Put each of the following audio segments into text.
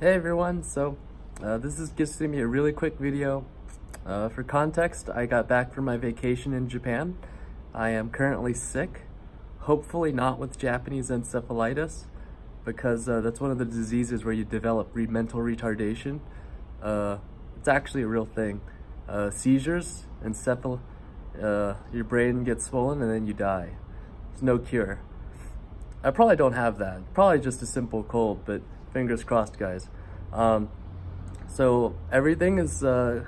Hey everyone, so uh, this is just gonna be a really quick video. Uh, for context, I got back from my vacation in Japan. I am currently sick, hopefully not with Japanese encephalitis, because uh, that's one of the diseases where you develop re mental retardation. Uh, it's actually a real thing. Uh, seizures, encephal, uh, your brain gets swollen and then you die. There's no cure. I probably don't have that. Probably just a simple cold, but fingers crossed, guys. Um, so everything is, uh,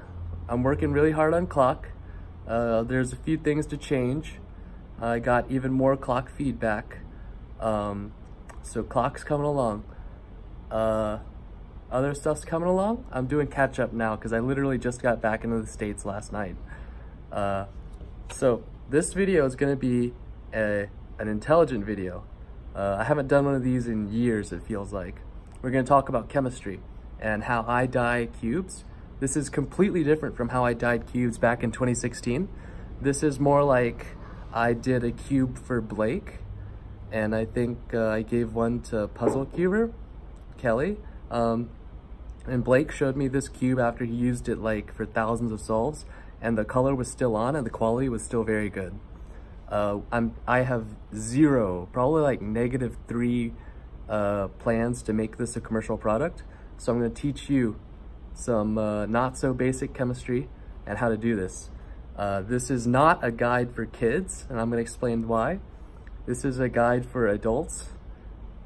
I'm working really hard on clock. Uh, there's a few things to change. I got even more clock feedback. Um, so clock's coming along. Uh, other stuff's coming along. I'm doing catch up now because I literally just got back into the States last night. Uh, so this video is going to be a, an intelligent video. Uh, I haven't done one of these in years, it feels like. We're going to talk about chemistry and how I dye cubes. This is completely different from how I dyed cubes back in 2016. This is more like I did a cube for Blake, and I think uh, I gave one to Puzzle Cuber, Kelly. Um, and Blake showed me this cube after he used it like for thousands of solves, and the color was still on and the quality was still very good. Uh, I'm, I have zero, probably like negative three uh, plans to make this a commercial product. So I'm gonna teach you some uh, not so basic chemistry and how to do this. Uh, this is not a guide for kids, and I'm gonna explain why. This is a guide for adults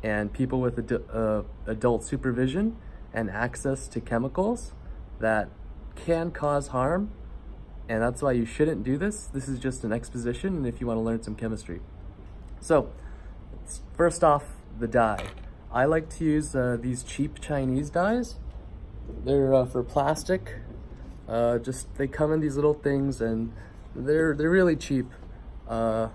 and people with ad uh, adult supervision and access to chemicals that can cause harm and that's why you shouldn't do this. This is just an exposition and if you want to learn some chemistry. So first off, the dye. I like to use uh, these cheap Chinese dyes. They're uh, for plastic. Uh, just they come in these little things and they're they're really cheap. Uh,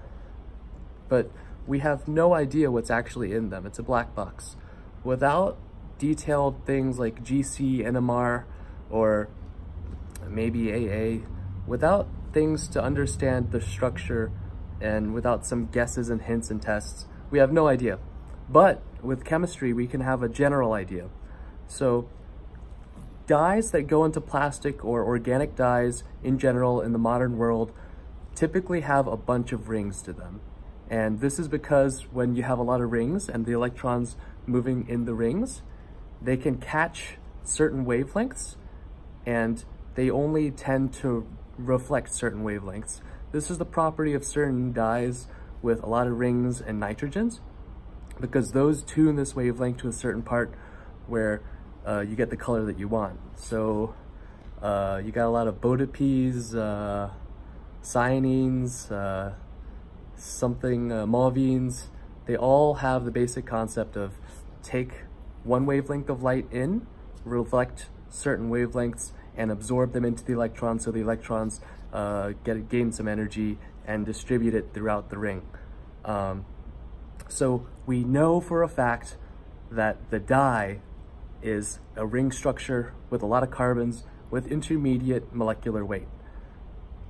but we have no idea what's actually in them. It's a black box. Without detailed things like GC, NMR, or maybe AA, without things to understand the structure and without some guesses and hints and tests, we have no idea. But with chemistry, we can have a general idea. So dyes that go into plastic or organic dyes in general in the modern world typically have a bunch of rings to them. And this is because when you have a lot of rings and the electrons moving in the rings, they can catch certain wavelengths and they only tend to reflect certain wavelengths. This is the property of certain dyes with a lot of rings and nitrogens because those tune this wavelength to a certain part where uh, you get the color that you want. So uh, you got a lot of BODIPs, uh, cyanines, uh, something, uh, Malvines. They all have the basic concept of take one wavelength of light in, reflect certain wavelengths, and absorb them into the electrons so the electrons uh, get gain some energy and distribute it throughout the ring. Um, so we know for a fact that the dye is a ring structure with a lot of carbons with intermediate molecular weight.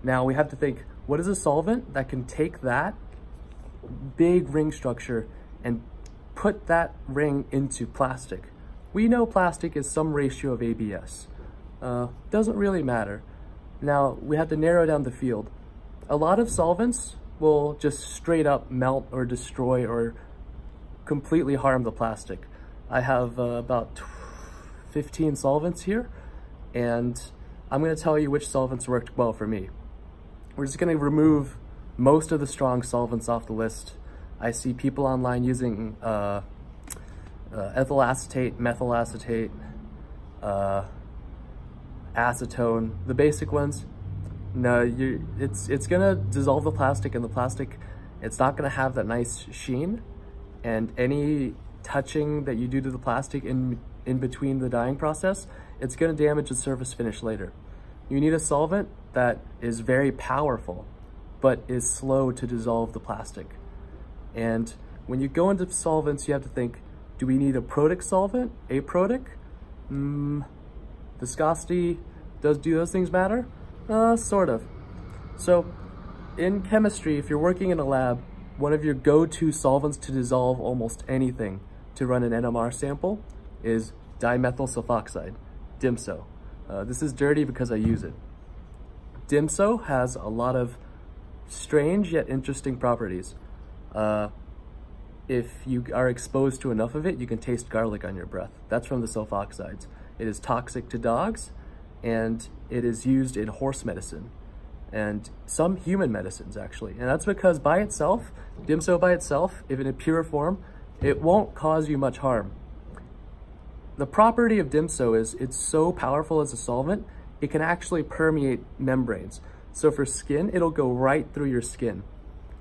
Now we have to think, what is a solvent that can take that big ring structure and put that ring into plastic? We know plastic is some ratio of ABS. Uh, doesn't really matter. Now, we have to narrow down the field. A lot of solvents will just straight up melt or destroy or completely harm the plastic. I have uh, about 15 solvents here, and I'm gonna tell you which solvents worked well for me. We're just gonna remove most of the strong solvents off the list. I see people online using uh, uh, ethyl acetate, methyl acetate, uh, acetone, the basic ones. No, you it's it's gonna dissolve the plastic and the plastic, it's not gonna have that nice sheen and any touching that you do to the plastic in, in between the dyeing process, it's gonna damage the surface finish later. You need a solvent that is very powerful, but is slow to dissolve the plastic. And when you go into solvents, you have to think, do we need a protic solvent, aprotic? Mm, viscosity, does do those things matter? Uh, sort of. So in chemistry, if you're working in a lab, one of your go-to solvents to dissolve almost anything to run an NMR sample is dimethyl sulfoxide, DIMSO. Uh, this is dirty because I use it. DIMSO has a lot of strange yet interesting properties. Uh, if you are exposed to enough of it, you can taste garlic on your breath. That's from the sulfoxides. It is toxic to dogs and it is used in horse medicine and some human medicines actually. And that's because by itself, DIMSO by itself, if in a pure form, it won't cause you much harm. The property of DIMSO is it's so powerful as a solvent, it can actually permeate membranes. So for skin, it'll go right through your skin.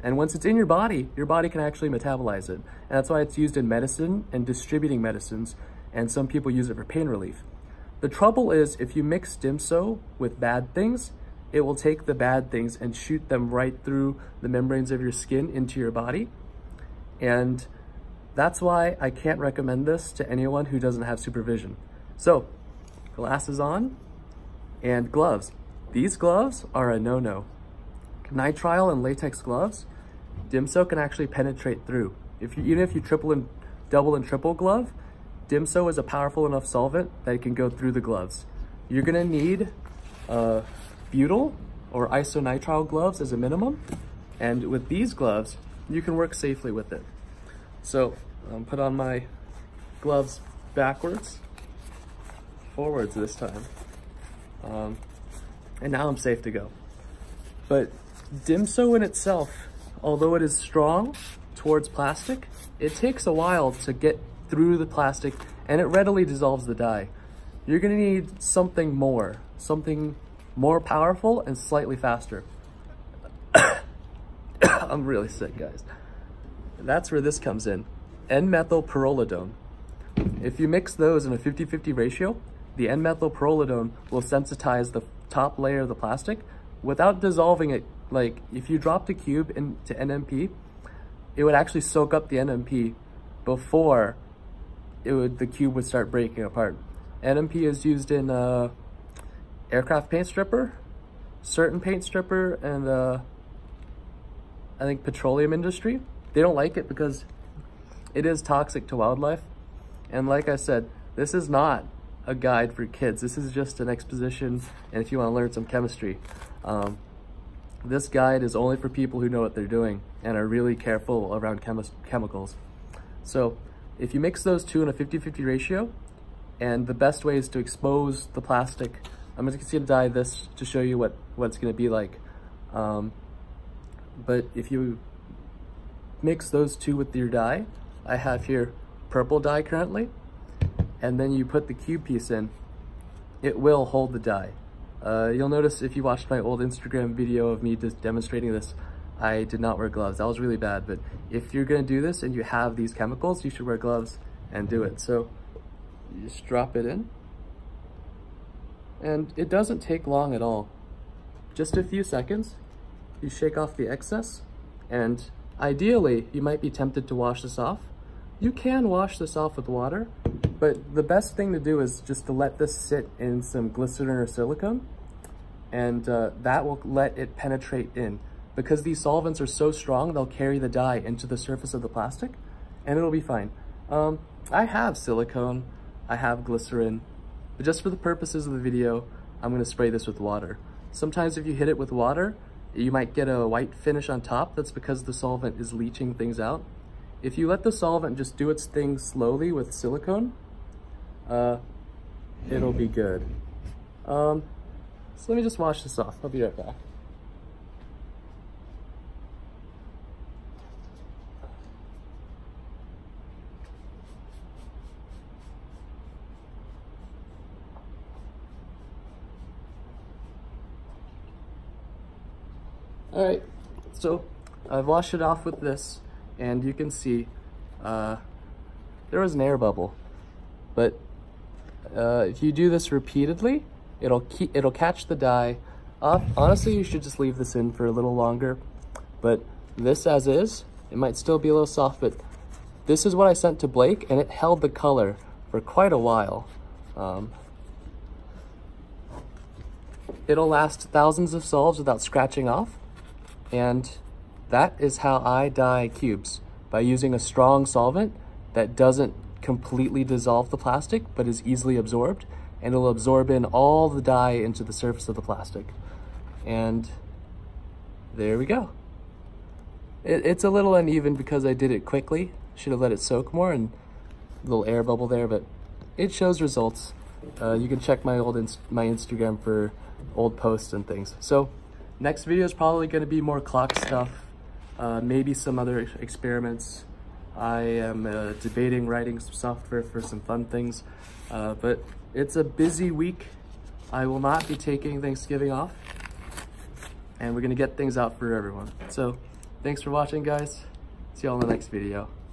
And once it's in your body, your body can actually metabolize it. And that's why it's used in medicine and distributing medicines. And some people use it for pain relief. The trouble is if you mix DIMSO with bad things, it will take the bad things and shoot them right through the membranes of your skin into your body. And that's why I can't recommend this to anyone who doesn't have supervision. So, glasses on and gloves. These gloves are a no-no. Nitrile and latex gloves, DIMSO can actually penetrate through. If you, even if you triple and double and triple glove, DIMSO is a powerful enough solvent that it can go through the gloves. You're gonna need uh, butyl or isonitrile gloves as a minimum. And with these gloves, you can work safely with it. So um, put on my gloves backwards, forwards this time. Um, and now I'm safe to go. But DIMSO in itself, although it is strong towards plastic, it takes a while to get through the plastic and it readily dissolves the dye. You're gonna need something more, something more powerful and slightly faster. I'm really sick, guys. That's where this comes in. N-methylpyrrolidone. If you mix those in a 50-50 ratio, the N-methylpyrrolidone will sensitize the top layer of the plastic without dissolving it. Like, if you dropped a cube into NMP, it would actually soak up the NMP before it would the cube would start breaking apart. NMP is used in uh, aircraft paint stripper, certain paint stripper, and uh, I think petroleum industry. They don't like it because it is toxic to wildlife. And like I said, this is not a guide for kids. This is just an exposition and if you want to learn some chemistry. Um, this guide is only for people who know what they're doing and are really careful around chemi chemicals. So if you mix those two in a 50-50 ratio, and the best way is to expose the plastic I'm just gonna dye this to show you what, what it's gonna be like. Um, but if you mix those two with your dye, I have here purple dye currently, and then you put the cube piece in, it will hold the dye. Uh, you'll notice if you watched my old Instagram video of me just demonstrating this, I did not wear gloves. That was really bad, but if you're gonna do this and you have these chemicals, you should wear gloves and do it. So you just drop it in and it doesn't take long at all. Just a few seconds, you shake off the excess, and ideally, you might be tempted to wash this off. You can wash this off with water, but the best thing to do is just to let this sit in some glycerin or silicone, and uh, that will let it penetrate in. Because these solvents are so strong, they'll carry the dye into the surface of the plastic, and it'll be fine. Um, I have silicone, I have glycerin, but just for the purposes of the video, I'm gonna spray this with water. Sometimes if you hit it with water, you might get a white finish on top. That's because the solvent is leaching things out. If you let the solvent just do its thing slowly with silicone, uh, it'll be good. Um, so let me just wash this off. I'll be right back. All right, so I've washed it off with this and you can see uh, there was an air bubble. But uh, if you do this repeatedly, it'll keep, it'll catch the dye. Honestly, you should just leave this in for a little longer. But this as is, it might still be a little soft, but this is what I sent to Blake and it held the color for quite a while. Um, it'll last thousands of solves without scratching off. And that is how I dye cubes, by using a strong solvent that doesn't completely dissolve the plastic, but is easily absorbed, and it'll absorb in all the dye into the surface of the plastic. And there we go. It, it's a little uneven because I did it quickly. Should have let it soak more and little air bubble there, but it shows results. Uh, you can check my old my Instagram for old posts and things. So next video is probably going to be more clock stuff, uh, maybe some other experiments. I am uh, debating writing some software for some fun things, uh, but it's a busy week. I will not be taking Thanksgiving off, and we're gonna get things out for everyone. So thanks for watching, guys. See y'all in the next video.